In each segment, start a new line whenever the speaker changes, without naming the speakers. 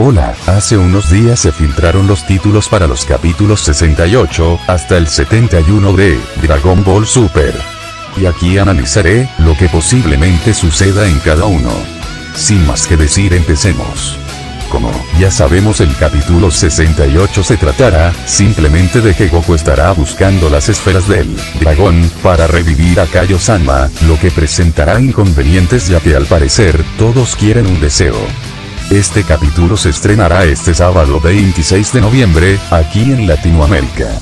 Hola, hace unos días se filtraron los títulos para los capítulos 68 hasta el 71 de Dragon Ball Super. Y aquí analizaré lo que posiblemente suceda en cada uno. Sin más que decir empecemos. Como ya sabemos el capítulo 68 se tratará simplemente de que Goku estará buscando las esferas del dragón para revivir a Kaio-sama, lo que presentará inconvenientes ya que al parecer todos quieren un deseo. Este capítulo se estrenará este sábado 26 de noviembre, aquí en Latinoamérica.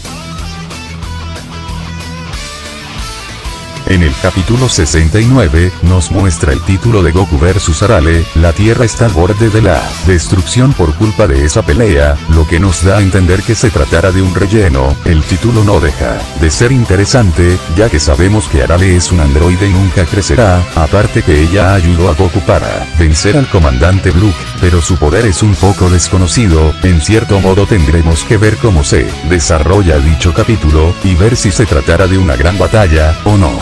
En el capítulo 69, nos muestra el título de Goku vs Arale, la Tierra está al borde de la destrucción por culpa de esa pelea, lo que nos da a entender que se tratará de un relleno, el título no deja de ser interesante, ya que sabemos que Arale es un androide y nunca crecerá, aparte que ella ayudó a Goku para vencer al comandante Brook, pero su poder es un poco desconocido, en cierto modo tendremos que ver cómo se desarrolla dicho capítulo, y ver si se tratará de una gran batalla, o no.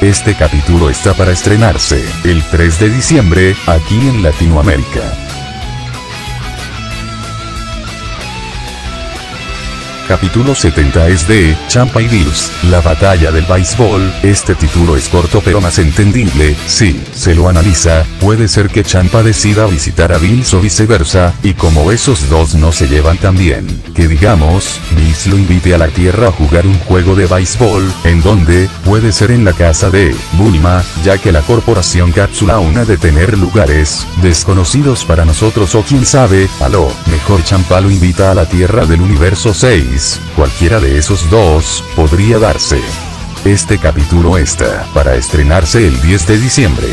Este capítulo está para estrenarse el 3 de diciembre, aquí en Latinoamérica. Capítulo 70 es de Champa y Bills, la batalla del béisbol. Este título es corto pero más entendible. Si se lo analiza, puede ser que Champa decida visitar a Bills o viceversa, y como esos dos no se llevan tan bien, que digamos, Bills lo invite a la Tierra a jugar un juego de béisbol, en donde, puede ser en la casa de Bulma, ya que la corporación Cápsula una de tener lugares desconocidos para nosotros o quién sabe, a lo mejor Champa lo invita a la Tierra del universo 6 cualquiera de esos dos, podría darse. Este capítulo está para estrenarse el 10 de diciembre.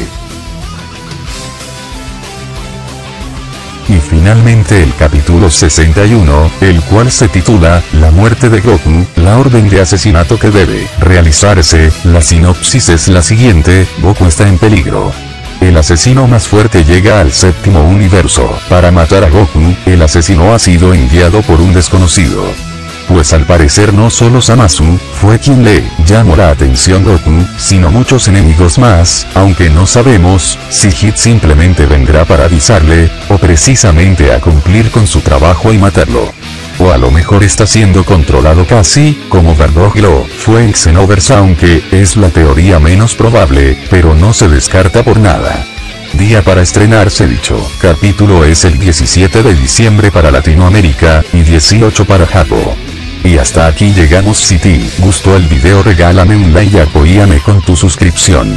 Y finalmente el capítulo 61, el cual se titula, La muerte de Goku, la orden de asesinato que debe realizarse, la sinopsis es la siguiente, Goku está en peligro. El asesino más fuerte llega al séptimo universo. Para matar a Goku, el asesino ha sido enviado por un desconocido pues al parecer no solo Samasu, fue quien le llamó la atención Goku, sino muchos enemigos más, aunque no sabemos, si Hit simplemente vendrá para avisarle, o precisamente a cumplir con su trabajo y matarlo. O a lo mejor está siendo controlado casi, como Bardock lo fue en Xenoverse aunque es la teoría menos probable, pero no se descarta por nada. Día para estrenarse dicho capítulo es el 17 de diciembre para Latinoamérica, y 18 para Japón. Y hasta aquí llegamos si te gustó el video regálame un like y apóyame con tu suscripción.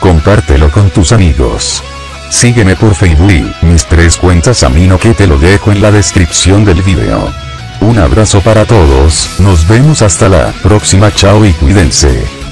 Compártelo con tus amigos. Sígueme por Facebook mis tres cuentas Amino que te lo dejo en la descripción del video. Un abrazo para todos, nos vemos hasta la próxima chao y cuídense.